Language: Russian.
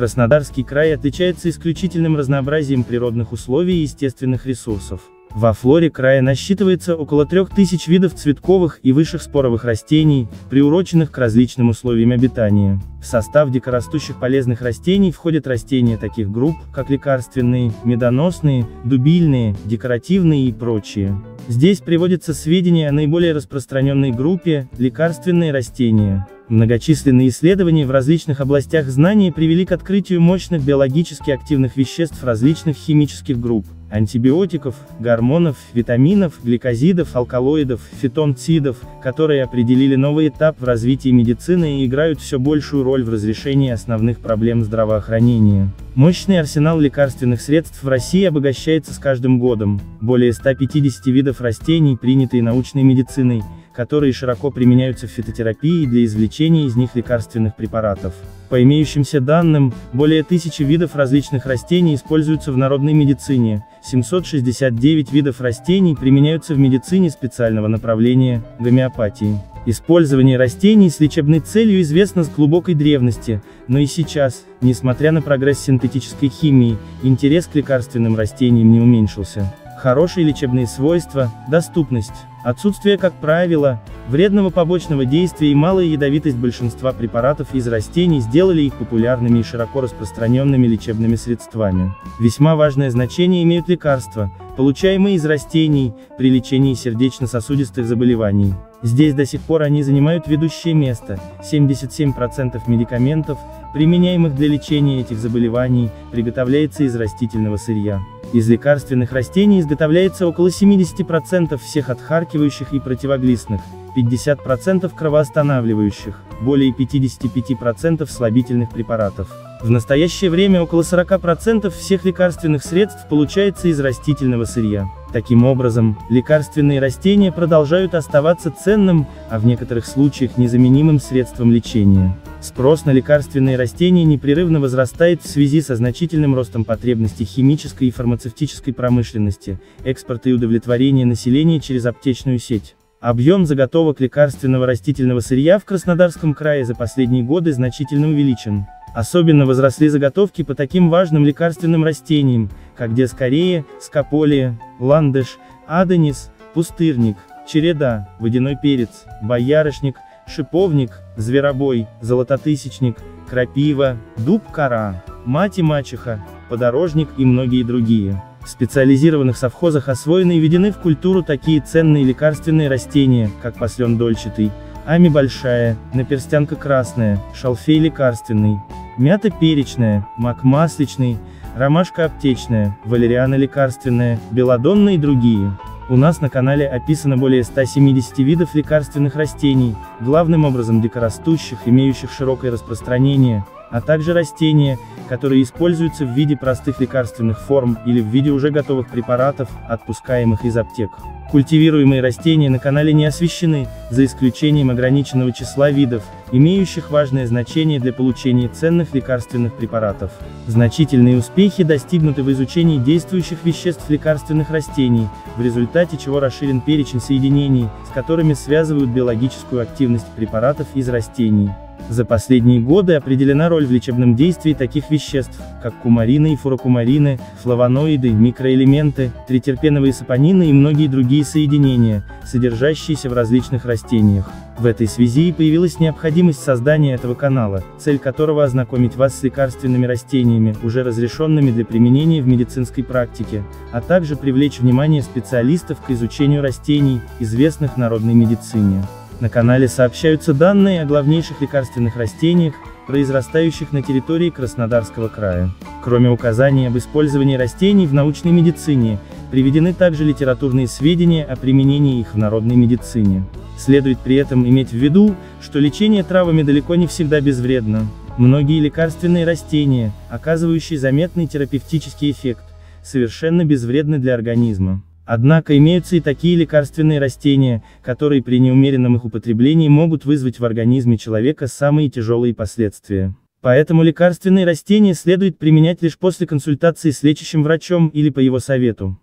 Краснодарский край отличается исключительным разнообразием природных условий и естественных ресурсов. Во флоре края насчитывается около 3000 видов цветковых и высших споровых растений, приуроченных к различным условиям обитания. В состав дикорастущих полезных растений входят растения таких групп, как лекарственные, медоносные, дубильные, декоративные и прочие. Здесь приводятся сведения о наиболее распространенной группе – лекарственные растения. Многочисленные исследования в различных областях знания привели к открытию мощных биологически активных веществ различных химических групп антибиотиков, гормонов, витаминов, гликозидов, алкалоидов, фитонцидов, которые определили новый этап в развитии медицины и играют все большую роль в разрешении основных проблем здравоохранения. Мощный арсенал лекарственных средств в России обогащается с каждым годом. Более 150 видов растений, принятые научной медициной, которые широко применяются в фитотерапии для извлечения из них лекарственных препаратов. По имеющимся данным, более тысячи видов различных растений используются в народной медицине, 769 видов растений применяются в медицине специального направления – гомеопатии. Использование растений с лечебной целью известно с глубокой древности, но и сейчас, несмотря на прогресс синтетической химии, интерес к лекарственным растениям не уменьшился. Хорошие лечебные свойства, доступность, отсутствие, как правило, вредного побочного действия и малая ядовитость большинства препаратов из растений сделали их популярными и широко распространенными лечебными средствами. Весьма важное значение имеют лекарства, получаемые из растений, при лечении сердечно-сосудистых заболеваний. Здесь до сих пор они занимают ведущее место, 77% медикаментов, применяемых для лечения этих заболеваний, приготовляется из растительного сырья. Из лекарственных растений изготовляется около 70% всех отхаркивающих и противоглистных, 50% кровоостанавливающих, более 55% слабительных препаратов. В настоящее время около 40% всех лекарственных средств получается из растительного сырья. Таким образом, лекарственные растения продолжают оставаться ценным, а в некоторых случаях незаменимым средством лечения. Спрос на лекарственные растения непрерывно возрастает в связи со значительным ростом потребностей химической и фармацевтической промышленности, экспорта и удовлетворения населения через аптечную сеть. Объем заготовок лекарственного растительного сырья в Краснодарском крае за последние годы значительно увеличен. Особенно возросли заготовки по таким важным лекарственным растениям, как дескорея, скополия, ландыш, аденис, пустырник, череда, водяной перец, боярышник, шиповник, зверобой, золототысячник, крапива, дуб-кора, мать и мачеха, подорожник и многие другие. В специализированных совхозах освоены и введены в культуру такие ценные лекарственные растения, как послен дольчатый, ами большая, наперстянка красная, шалфей лекарственный, мята перечная, мак масличный, ромашка аптечная, валериана лекарственная, белодонна и другие. У нас на канале описано более 170 видов лекарственных растений, главным образом дикорастущих, имеющих широкое распространение, а также растения, которые используются в виде простых лекарственных форм или в виде уже готовых препаратов, отпускаемых из аптек. Культивируемые растения на канале не освещены, за исключением ограниченного числа видов, имеющих важное значение для получения ценных лекарственных препаратов. Значительные успехи достигнуты в изучении действующих веществ лекарственных растений, в результате чего расширен перечень соединений, с которыми связывают биологическую активность препаратов из растений. За последние годы определена роль в лечебном действии таких веществ, как кумарины и фурокумарины, флавоноиды, микроэлементы, тритерпеновые сапонины и многие другие соединения, содержащиеся в различных растениях. В этой связи и появилась необходимость создания этого канала, цель которого ознакомить вас с лекарственными растениями, уже разрешенными для применения в медицинской практике, а также привлечь внимание специалистов к изучению растений, известных народной медицине. На канале сообщаются данные о главнейших лекарственных растениях, произрастающих на территории Краснодарского края. Кроме указаний об использовании растений в научной медицине, приведены также литературные сведения о применении их в народной медицине. Следует при этом иметь в виду, что лечение травами далеко не всегда безвредно. Многие лекарственные растения, оказывающие заметный терапевтический эффект, совершенно безвредны для организма. Однако имеются и такие лекарственные растения, которые при неумеренном их употреблении могут вызвать в организме человека самые тяжелые последствия. Поэтому лекарственные растения следует применять лишь после консультации с лечащим врачом или по его совету.